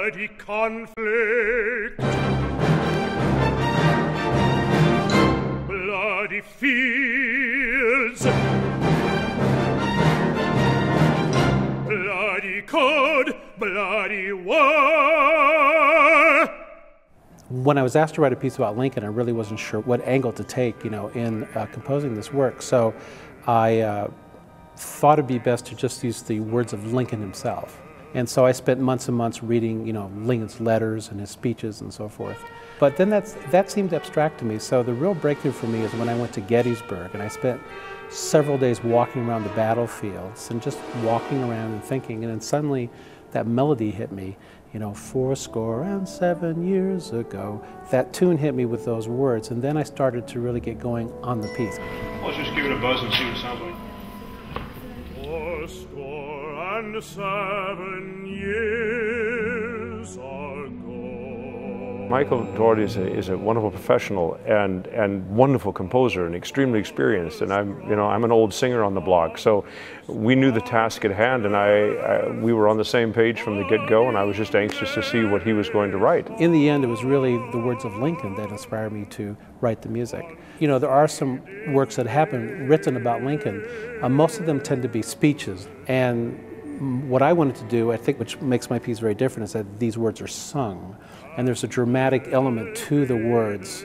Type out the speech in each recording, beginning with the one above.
bloody conflict. Bloody fields. Bloody code, bloody war. When I was asked to write a piece about Lincoln, I really wasn't sure what angle to take, you know, in uh, composing this work. So I uh, thought it'd be best to just use the words of Lincoln himself. And so I spent months and months reading, you know, Lincoln's letters and his speeches and so forth. But then that's, that seemed abstract to me. So the real breakthrough for me is when I went to Gettysburg and I spent several days walking around the battlefields and just walking around and thinking. And then suddenly that melody hit me, you know, four score and seven years ago. That tune hit me with those words. And then I started to really get going on the piece. Let's just give it a buzz and see what it sounds like. Four score and seven years ago. Michael Daugherty is a, is a wonderful professional and, and wonderful composer and extremely experienced. And I'm, you know, I'm an old singer on the block, so we knew the task at hand, and I, I we were on the same page from the get-go. And I was just anxious to see what he was going to write. In the end, it was really the words of Lincoln that inspired me to write the music. You know, there are some works that have been written about Lincoln. Uh, most of them tend to be speeches, and what I wanted to do, I think, which makes my piece very different, is that these words are sung and there's a dramatic element to the words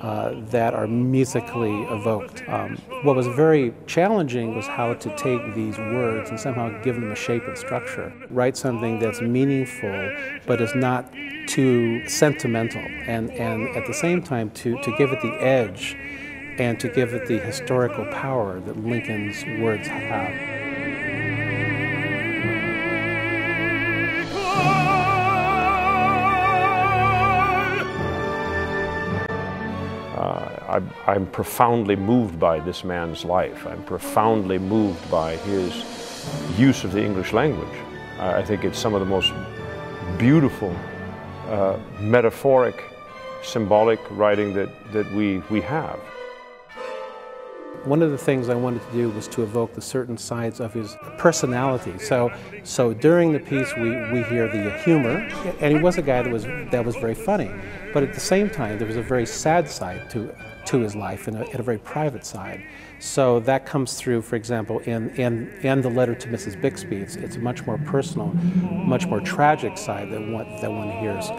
uh, that are musically evoked. Um, what was very challenging was how to take these words and somehow give them a shape and structure. Write something that's meaningful but is not too sentimental, and, and at the same time to, to give it the edge and to give it the historical power that Lincoln's words have. I'm, I'm profoundly moved by this man's life. I'm profoundly moved by his use of the English language. I think it's some of the most beautiful, uh, metaphoric, symbolic writing that, that we, we have. One of the things I wanted to do was to evoke the certain sides of his personality. So, so during the piece, we, we hear the humor, and he was a guy that was that was very funny. But at the same time, there was a very sad side to to his life and a, and a very private side. So that comes through, for example, in, in, in the letter to Mrs. Bixby. It's, it's a much more personal, much more tragic side that one, that one hears.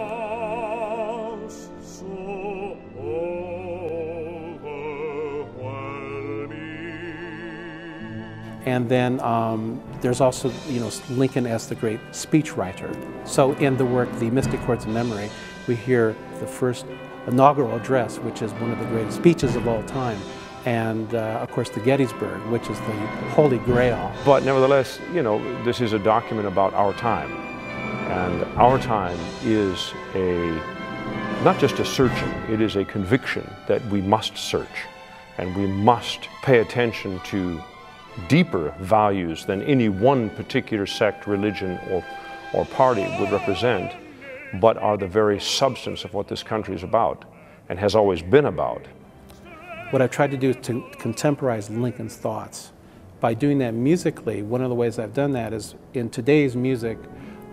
And then um, there's also, you know, Lincoln as the great speechwriter. So in the work, The Mystic Chords of Memory, we hear the first inaugural address, which is one of the greatest speeches of all time. And uh, of course, the Gettysburg, which is the holy grail. But nevertheless, you know, this is a document about our time. And our time is a, not just a searching, it is a conviction that we must search. And we must pay attention to deeper values than any one particular sect, religion, or, or party would represent but are the very substance of what this country is about and has always been about. What I've tried to do is to contemporize Lincoln's thoughts. By doing that musically, one of the ways I've done that is in today's music,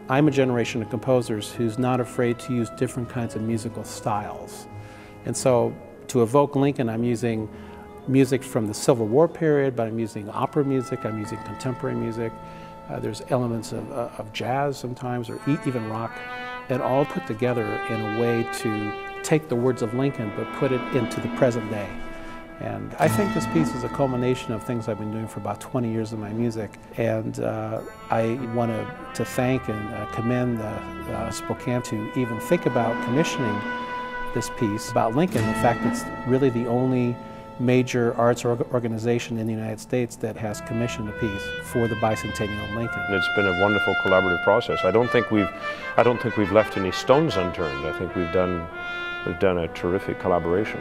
I'm a generation of composers who's not afraid to use different kinds of musical styles. And so to evoke Lincoln, I'm using music from the Civil War period, but I'm using opera music, I'm using contemporary music. Uh, there's elements of, uh, of jazz sometimes, or even rock and all put together in a way to take the words of Lincoln but put it into the present day. And I think this piece is a culmination of things I've been doing for about 20 years in my music. And uh, I want to, to thank and uh, commend uh, Spokane to even think about commissioning this piece about Lincoln. In fact, it's really the only major arts organization in the United States that has commissioned a piece for the bicentennial Lincoln. It's been a wonderful collaborative process. I don't think we've, I don't think we've left any stones unturned. I think we've done, we've done a terrific collaboration.